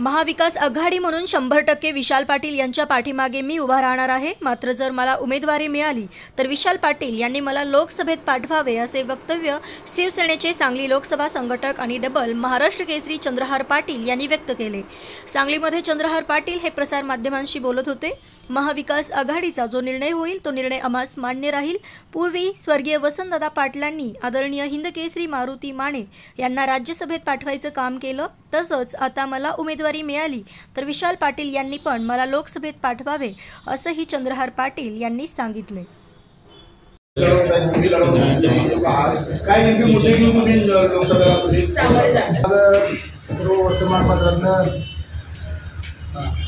महाविकास आघाडी म्हणून शंभर टक्के विशाल पाटील यांच्या पाठीमागे मी उभा राहणार आहे. मात्र जर मला उमेदवारी मिळाली तर विशाल पाटील यांनी मला लोकसभेत पाठवावे असे वक्तव्य शिवसेनेचे सांगली लोकसभा संघटक आणि डबल महाराष्ट्र केसरी चंद्रहार पाटील यांनी व्यक्त केले. सांगलीमध्ये चंद्रहार पाटील हे प्रसार माध्यमांशी बोलत होते. महाविकास आघाडीचा जो निर्णय होईल तो निर्णय आम्हास मान्य राहील. पूर्वी स्वर्गीय वसंतदादा पाटलांनी आदरणीय हिंदकेसरी मारुती माने यांना राज्यसभेत पाठवायचं काम केलं. तसंच आता मला उमेदवारी मिळाली तर विशाल पाटील यांनी पण मला लोकसभेत पाठवावे असंही चंद्रहार पाटील यांनी सांगितले. सर्व वर्तमानपत्रातनं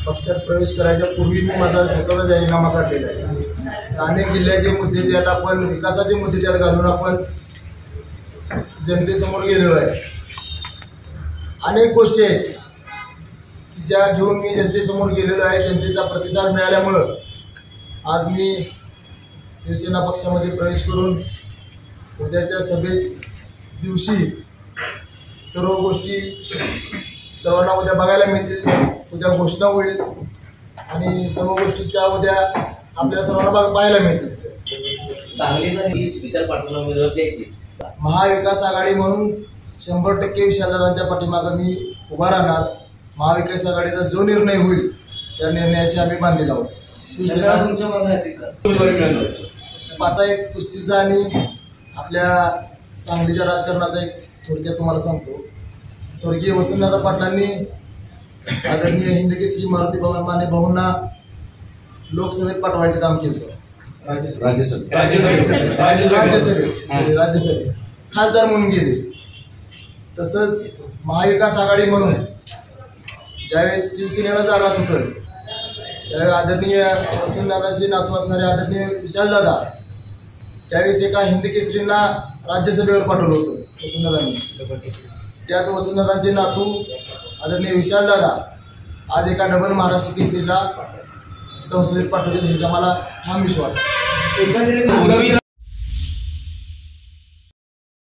पक्षात प्रवेश करायच्या पूर्वी मी माझा स्वतःचा जाहीरनामा काढलेला आहे. अनेक जिल्ह्याचे मुद्दे त्यात आपण विकासाचे मुद्दे त्यात घालून आपण जनतेसमोर गेलेलो आहे. अनेक गोष्टी आहेत. की ज्या घेऊन मी जनतेसमोर गेलेलो आहे जनतेचा प्रतिसाद मिळाल्यामुळं आज मी शिवसेना पक्षामध्ये प्रवेश करून उद्याच्या सभे दिवशी सर्व गोष्टी सर्वांना उद्या बघायला मिळतील उद्या घोषणा होईल आणि सर्व गोष्टी त्या उद्या आपल्याला सर्वांना पाहायला मिळतील. सांगलीचा निधी विशाल पाटलांना उमेदवार द्यायची. महाविकास आघाडी म्हणून शंभर टक्के विशालदादांच्या पाठीमागं मी उभा राहणार. महाविकास आघाडीचा जो निर्णय होईल त्या निर्णयाशी आम्ही बांधील आहोत. शिवसेना आता एक कुस्तीचा आणि आपल्या सांगलीच्या राजकारणाचा एक थोडक्यात तुम्हाला सांगतो. स्वर्गीय वसंतदादा पाटलांनी आदरणीय हिंदकेसरी मारुती भवन माने भाऊंना लोकसभेत पाठवायचं काम केलं. राज्यसभेत. राज्यसभेत. राज्यसभेत. खासदार म्हणून गेले. तसंच महाविकास आघाडी म्हणून ज्यावेळेस शिवसेनेला जागा सुटेल त्यावेळी आदरणीय वसंतदादांचे नातू असणारे आदरणीय विशालदादा त्यावेळेस एका हिंद केसरींना राज्यसभेवर पाठवलं होतं वसंतदादांनी. त्याच वसंतदादांचे नातू आदरणीय विशालदादा आज एका डबल महाराष्ट्र केसरीला संसदेत पाठवतील ह्याचा मला ठाम विश्वास आहे.